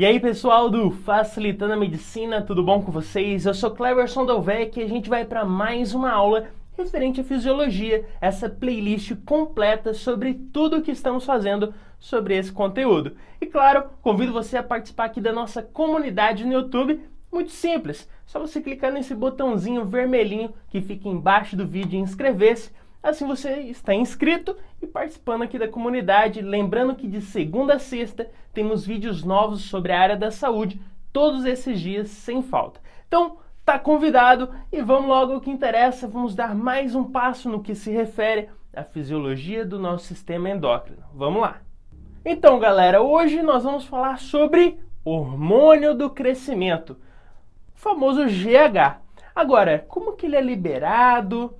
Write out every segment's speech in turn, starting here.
E aí pessoal do Facilitando a Medicina, tudo bom com vocês? Eu sou Cleverson Dalvec e a gente vai para mais uma aula referente à fisiologia, essa playlist completa sobre tudo o que estamos fazendo sobre esse conteúdo. E claro, convido você a participar aqui da nossa comunidade no YouTube, muito simples, só você clicar nesse botãozinho vermelhinho que fica embaixo do vídeo e inscrever-se Assim você está inscrito e participando aqui da comunidade. Lembrando que de segunda a sexta temos vídeos novos sobre a área da saúde, todos esses dias sem falta. Então, tá convidado e vamos logo ao que interessa. Vamos dar mais um passo no que se refere à fisiologia do nosso sistema endócrino. Vamos lá. Então, galera, hoje nós vamos falar sobre hormônio do crescimento, o famoso GH. Agora, como que ele é liberado?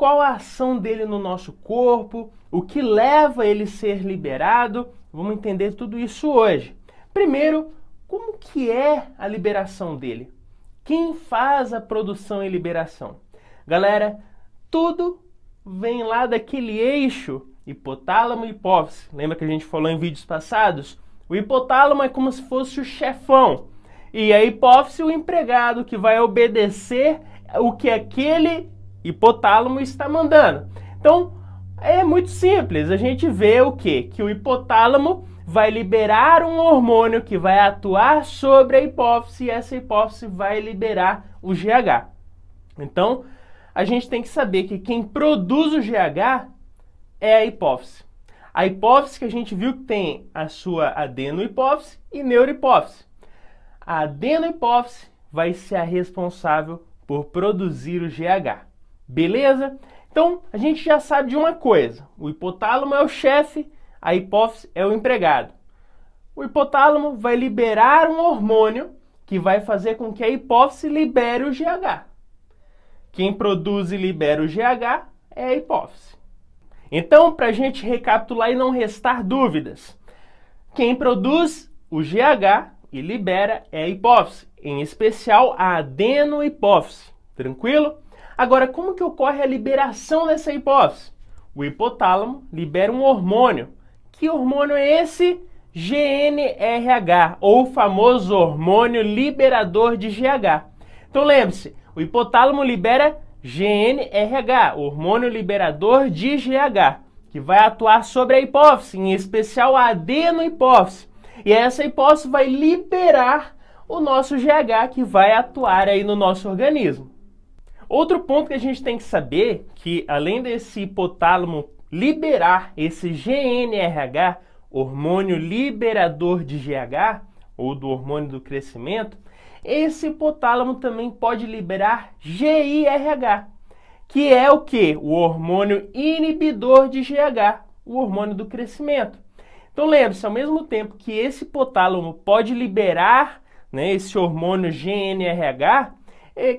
Qual a ação dele no nosso corpo, o que leva ele a ser liberado. Vamos entender tudo isso hoje. Primeiro, como que é a liberação dele? Quem faz a produção e liberação? Galera, tudo vem lá daquele eixo hipotálamo e hipófise. Lembra que a gente falou em vídeos passados? O hipotálamo é como se fosse o chefão e a hipófise o empregado que vai obedecer o que aquele hipotálamo está mandando. Então, é muito simples. A gente vê o que? Que o hipotálamo vai liberar um hormônio que vai atuar sobre a hipófise e essa hipófise vai liberar o GH. Então, a gente tem que saber que quem produz o GH é a hipófise. A hipófise que a gente viu que tem a sua adenohipófise e neurohipófise. A adenohipófise vai ser a responsável por produzir o GH. Beleza? Então, a gente já sabe de uma coisa. O hipotálamo é o chefe, a hipófise é o empregado. O hipotálamo vai liberar um hormônio que vai fazer com que a hipófise libere o GH. Quem produz e libera o GH é a hipófise. Então, para a gente recapitular e não restar dúvidas, quem produz o GH e libera é a hipófise, em especial a adenohipófise. Tranquilo? Agora, como que ocorre a liberação dessa hipófise? O hipotálamo libera um hormônio. Que hormônio é esse? GNRH, ou famoso hormônio liberador de GH. Então lembre-se, o hipotálamo libera GNRH, hormônio liberador de GH, que vai atuar sobre a hipófise, em especial a adenohipófise. E essa hipófise vai liberar o nosso GH que vai atuar aí no nosso organismo. Outro ponto que a gente tem que saber que além desse hipotálamo liberar esse GNRH, hormônio liberador de GH, ou do hormônio do crescimento, esse hipotálamo também pode liberar GIRH, que é o que? O hormônio inibidor de GH, o hormônio do crescimento. Então lembre-se, ao mesmo tempo que esse hipotálamo pode liberar né, esse hormônio GNRH,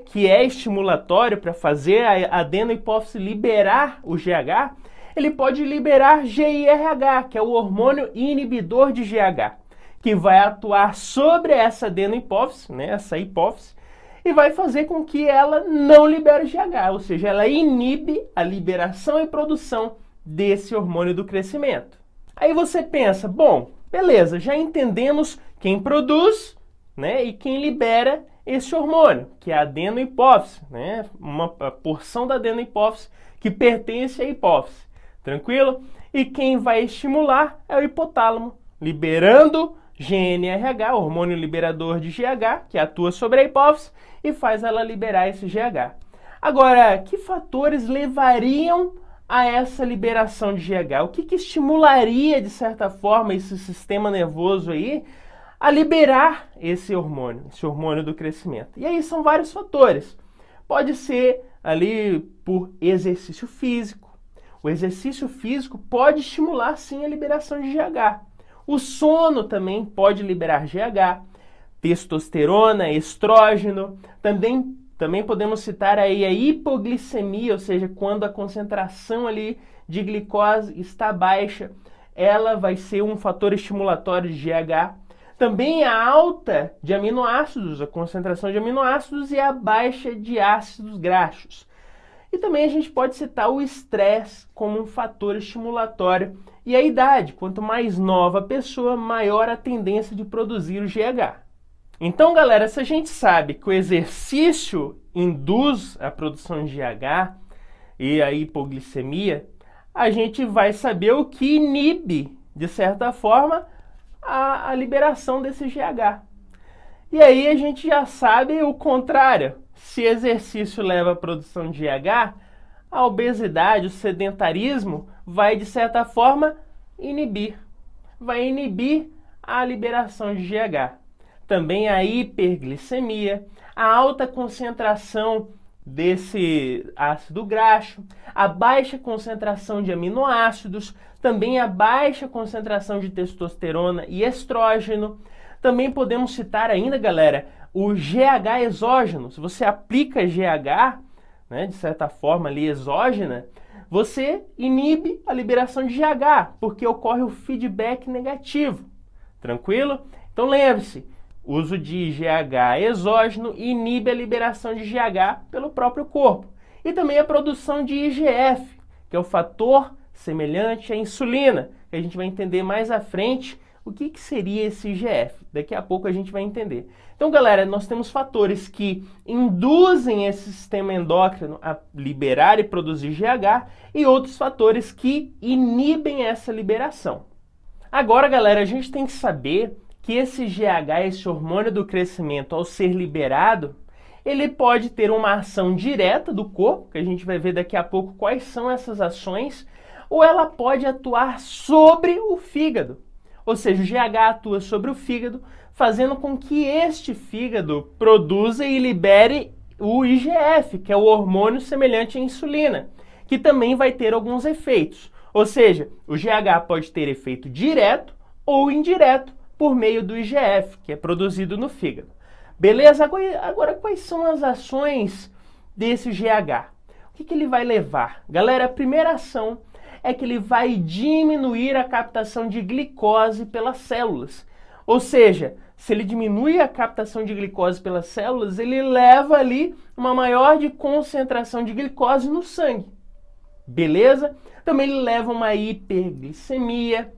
que é estimulatório para fazer a adenohipófise liberar o GH, ele pode liberar GIRH, que é o hormônio inibidor de GH, que vai atuar sobre essa adenohipófise, né, essa hipófise, e vai fazer com que ela não libere GH, ou seja, ela inibe a liberação e produção desse hormônio do crescimento. Aí você pensa, bom, beleza, já entendemos quem produz né, e quem libera esse hormônio, que é a adenohipófise, né? uma porção da adenohipófise que pertence à hipófise. Tranquilo? E quem vai estimular é o hipotálamo, liberando GNRH, hormônio liberador de GH, que atua sobre a hipófise e faz ela liberar esse GH. Agora, que fatores levariam a essa liberação de GH? O que, que estimularia, de certa forma, esse sistema nervoso aí a liberar esse hormônio, esse hormônio do crescimento. E aí são vários fatores. Pode ser ali por exercício físico. O exercício físico pode estimular sim a liberação de GH. O sono também pode liberar GH, testosterona, estrógeno. Também, também podemos citar aí a hipoglicemia, ou seja, quando a concentração ali de glicose está baixa, ela vai ser um fator estimulatório de GH. Também a alta de aminoácidos, a concentração de aminoácidos e a baixa de ácidos graxos. E também a gente pode citar o estresse como um fator estimulatório e a idade. Quanto mais nova a pessoa, maior a tendência de produzir o GH. Então, galera, se a gente sabe que o exercício induz a produção de GH e a hipoglicemia, a gente vai saber o que inibe, de certa forma, a, a liberação desse GH. E aí a gente já sabe o contrário. Se exercício leva à produção de GH, a obesidade, o sedentarismo vai, de certa forma, inibir. Vai inibir a liberação de GH. Também a hiperglicemia, a alta concentração desse ácido graxo, a baixa concentração de aminoácidos, também a baixa concentração de testosterona e estrógeno. Também podemos citar ainda, galera, o GH exógeno. Se você aplica GH, né, de certa forma ali exógena, você inibe a liberação de GH, porque ocorre o feedback negativo. Tranquilo? Então lembre-se, uso de GH exógeno inibe a liberação de GH pelo próprio corpo. E também a produção de IGF, que é o fator semelhante à insulina, que a gente vai entender mais à frente o que, que seria esse IGF. Daqui a pouco a gente vai entender. Então, galera, nós temos fatores que induzem esse sistema endócrino a liberar e produzir GH e outros fatores que inibem essa liberação. Agora, galera, a gente tem que saber que esse GH, esse hormônio do crescimento, ao ser liberado, ele pode ter uma ação direta do corpo, que a gente vai ver daqui a pouco quais são essas ações, ou ela pode atuar sobre o fígado. Ou seja, o GH atua sobre o fígado, fazendo com que este fígado produza e libere o IGF, que é o hormônio semelhante à insulina, que também vai ter alguns efeitos. Ou seja, o GH pode ter efeito direto ou indireto por meio do IGF, que é produzido no fígado. Beleza? Agora, quais são as ações desse GH? O que, que ele vai levar? Galera, a primeira ação é que ele vai diminuir a captação de glicose pelas células. Ou seja, se ele diminui a captação de glicose pelas células, ele leva ali uma maior de concentração de glicose no sangue. Beleza? Também ele leva uma hiperglicemia,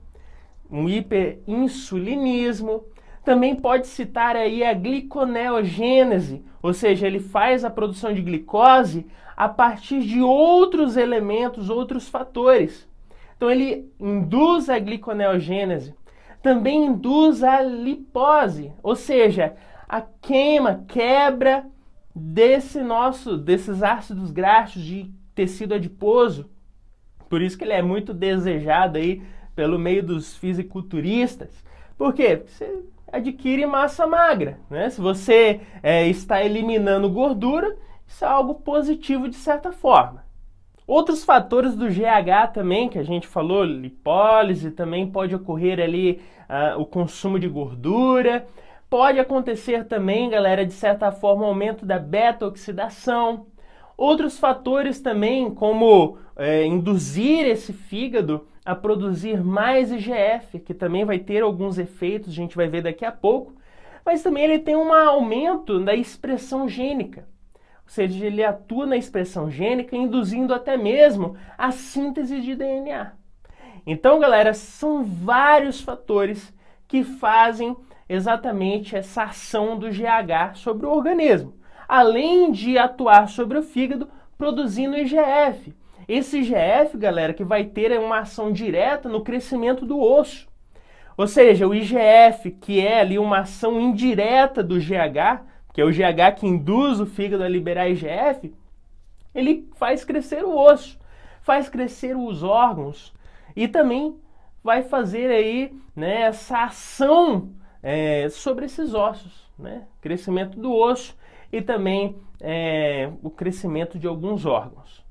um hiperinsulinismo. Também pode citar aí a gliconeogênese, ou seja, ele faz a produção de glicose a partir de outros elementos, outros fatores. Então ele induz a gliconeogênese, também induz a lipose, ou seja, a queima, quebra desse nosso, desses ácidos graxos de tecido adiposo. Por isso que ele é muito desejado aí pelo meio dos fisiculturistas. Por quê? Porque você adquire massa magra. Né? Se você é, está eliminando gordura, isso é algo positivo de certa forma. Outros fatores do GH também, que a gente falou, lipólise, também pode ocorrer ali uh, o consumo de gordura. Pode acontecer também, galera, de certa forma, aumento da beta-oxidação. Outros fatores também, como é, induzir esse fígado a produzir mais IGF, que também vai ter alguns efeitos, a gente vai ver daqui a pouco, mas também ele tem um aumento da expressão gênica. Ou seja, ele atua na expressão gênica, induzindo até mesmo a síntese de DNA. Então, galera, são vários fatores que fazem exatamente essa ação do GH sobre o organismo, além de atuar sobre o fígado produzindo IGF. Esse IGF, galera, que vai ter uma ação direta no crescimento do osso. Ou seja, o IGF, que é ali uma ação indireta do GH, que é o GH que induz o fígado a liberar IGF, ele faz crescer o osso, faz crescer os órgãos e também vai fazer aí né, essa ação é, sobre esses ossos, né? crescimento do osso e também é, o crescimento de alguns órgãos.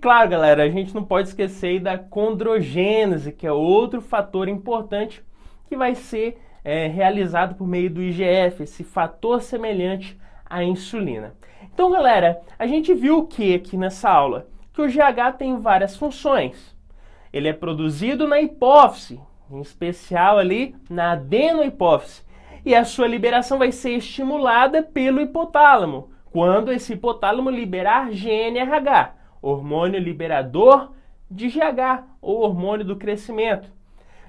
Claro, galera, a gente não pode esquecer da condrogênese, que é outro fator importante que vai ser é, realizado por meio do IGF, esse fator semelhante à insulina. Então, galera, a gente viu o que aqui nessa aula? Que o GH tem várias funções. Ele é produzido na hipófise, em especial ali na adenohipófise, e a sua liberação vai ser estimulada pelo hipotálamo, quando esse hipotálamo liberar GNRH, hormônio liberador de GH, ou hormônio do crescimento.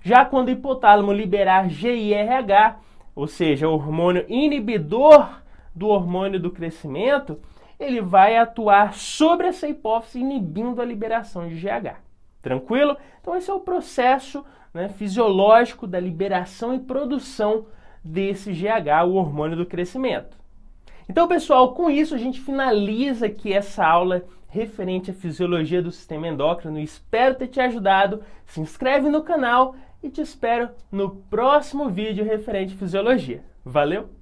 Já quando o hipotálamo liberar GIRH, ou seja, o hormônio inibidor do hormônio do crescimento, ele vai atuar sobre essa hipófise inibindo a liberação de GH. Tranquilo? Então esse é o processo né, fisiológico da liberação e produção desse GH, o hormônio do crescimento. Então, pessoal, com isso a gente finaliza aqui essa aula referente à fisiologia do sistema endócrino. Espero ter te ajudado. Se inscreve no canal e te espero no próximo vídeo referente à fisiologia. Valeu!